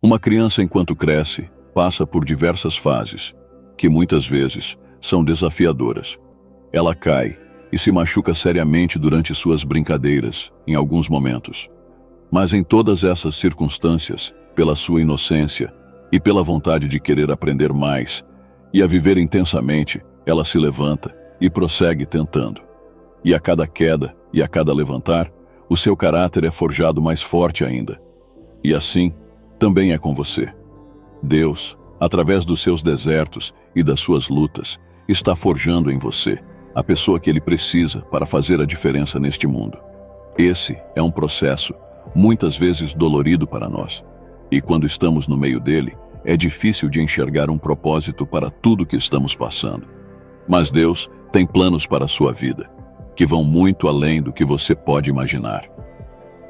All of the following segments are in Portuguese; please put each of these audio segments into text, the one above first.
Uma criança, enquanto cresce, passa por diversas fases, que muitas vezes são desafiadoras. Ela cai e se machuca seriamente durante suas brincadeiras, em alguns momentos. Mas em todas essas circunstâncias, pela sua inocência e pela vontade de querer aprender mais e a viver intensamente, ela se levanta e prossegue tentando. E a cada queda e a cada levantar, o seu caráter é forjado mais forte ainda. E assim, também é com você. Deus, através dos seus desertos e das suas lutas, está forjando em você a pessoa que ele precisa para fazer a diferença neste mundo. Esse é um processo muitas vezes dolorido para nós. E quando estamos no meio dele, é difícil de enxergar um propósito para tudo que estamos passando. Mas Deus tem planos para a sua vida, que vão muito além do que você pode imaginar.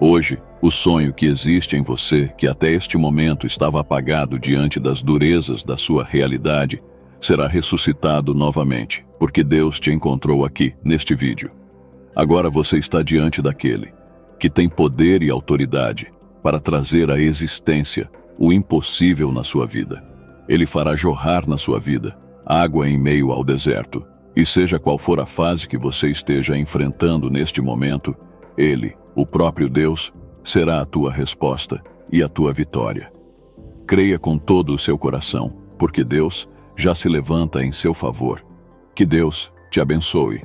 Hoje, o sonho que existe em você, que até este momento estava apagado diante das durezas da sua realidade, será ressuscitado novamente, porque Deus te encontrou aqui, neste vídeo. Agora você está diante daquele que tem poder e autoridade para trazer à existência o impossível na sua vida. Ele fará jorrar na sua vida água em meio ao deserto. E seja qual for a fase que você esteja enfrentando neste momento, Ele, o próprio Deus, será a tua resposta e a tua vitória. Creia com todo o seu coração, porque Deus já se levanta em seu favor. Que Deus te abençoe.